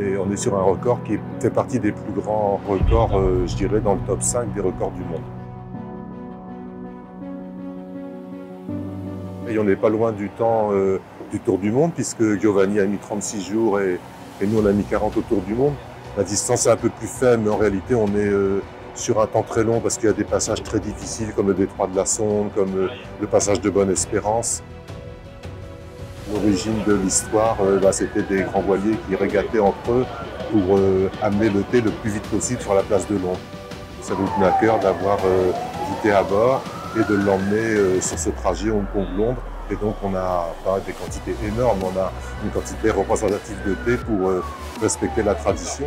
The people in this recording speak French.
est, on est sur un record qui fait partie des plus grands records, euh, je dirais, dans le top 5 des records du monde. Et on n'est pas loin du temps euh, du Tour du Monde, puisque Giovanni a mis 36 jours et, nous on a mis 40 au Tour du Monde. La distance est un peu plus faible, mais en réalité on est euh, sur un temps très long parce qu'il y a des passages très difficiles comme le détroit de la Sonde, comme le passage de Bonne-Espérance. L'origine de l'histoire, euh, bah, c'était des grands voiliers qui régataient entre eux pour euh, amener le thé le plus vite possible sur la place de Londres. Ça nous tenait à cœur d'avoir du thé à bord et de l'emmener sur ce trajet Hong Kong-Londres. Et donc on a pas des quantités énormes, on a une quantité représentative de thé pour respecter la tradition.